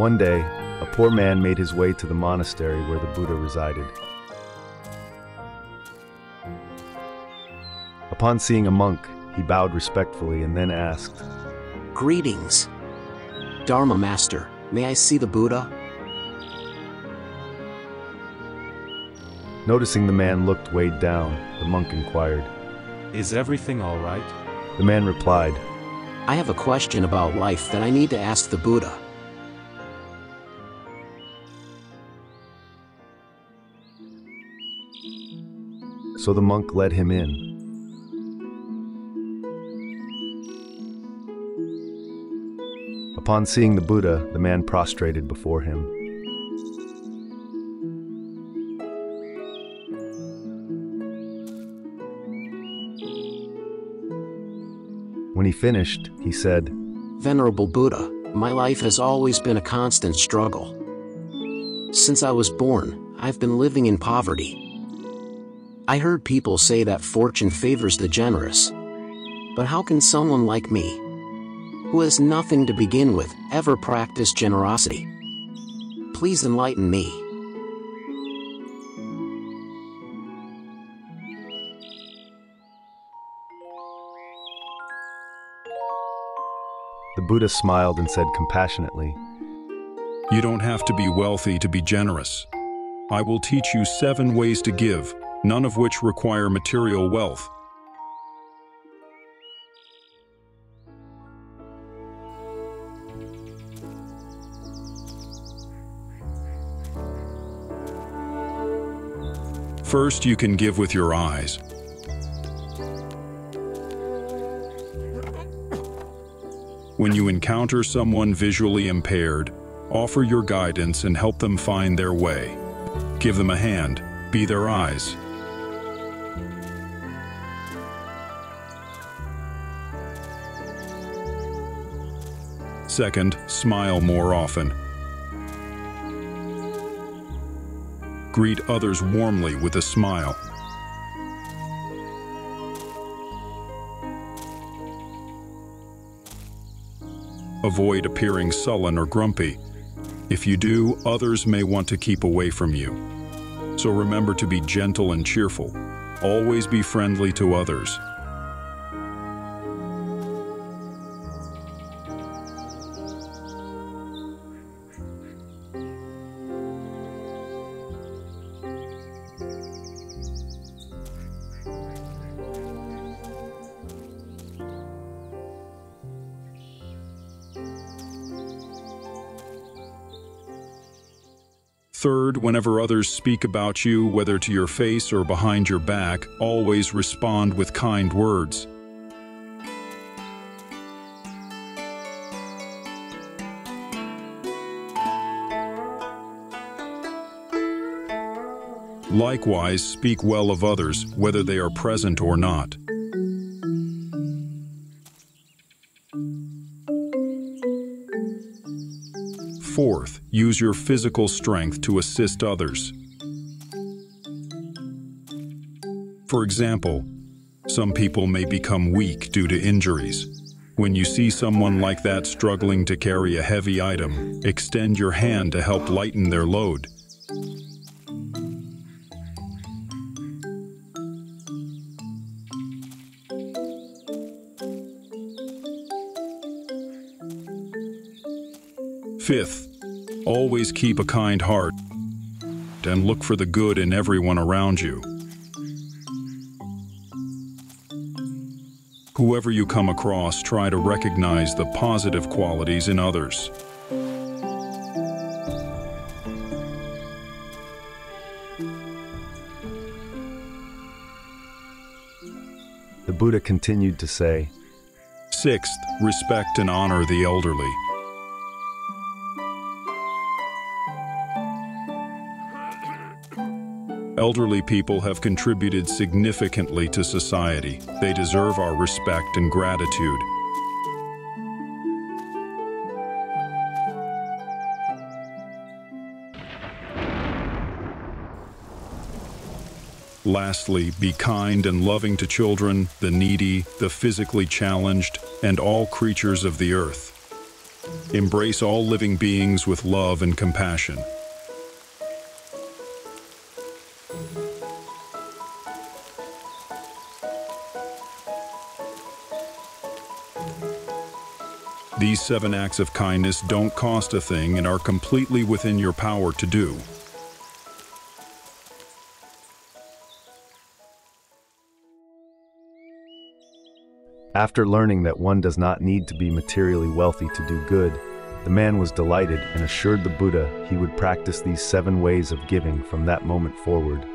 One day, a poor man made his way to the monastery where the Buddha resided. Upon seeing a monk, he bowed respectfully and then asked, Greetings. Dharma Master, may I see the Buddha? Noticing the man looked weighed down, the monk inquired. Is everything all right? The man replied, I have a question about life that I need to ask the Buddha. So the monk led him in. Upon seeing the Buddha, the man prostrated before him. When he finished, he said, Venerable Buddha, my life has always been a constant struggle. Since I was born, I've been living in poverty. I heard people say that fortune favors the generous. But how can someone like me, who has nothing to begin with, ever practice generosity? Please enlighten me. The Buddha smiled and said compassionately, You don't have to be wealthy to be generous. I will teach you seven ways to give, none of which require material wealth. First, you can give with your eyes. When you encounter someone visually impaired, offer your guidance and help them find their way. Give them a hand, be their eyes. Second, smile more often. Greet others warmly with a smile. Avoid appearing sullen or grumpy. If you do, others may want to keep away from you. So remember to be gentle and cheerful. Always be friendly to others. Third, whenever others speak about you, whether to your face or behind your back, always respond with kind words. Likewise, speak well of others, whether they are present or not. Fourth, use your physical strength to assist others. For example, some people may become weak due to injuries. When you see someone like that struggling to carry a heavy item, extend your hand to help lighten their load. Fifth, always keep a kind heart and look for the good in everyone around you. Whoever you come across, try to recognize the positive qualities in others. The Buddha continued to say, Sixth, respect and honor the elderly. Elderly people have contributed significantly to society. They deserve our respect and gratitude. Lastly, be kind and loving to children, the needy, the physically challenged, and all creatures of the earth. Embrace all living beings with love and compassion. These seven acts of kindness don't cost a thing and are completely within your power to do. After learning that one does not need to be materially wealthy to do good, the man was delighted and assured the Buddha he would practice these seven ways of giving from that moment forward.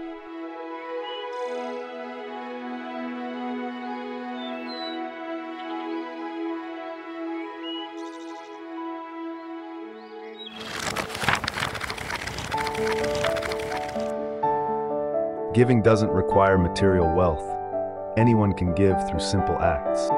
Giving doesn't require material wealth. Anyone can give through simple acts.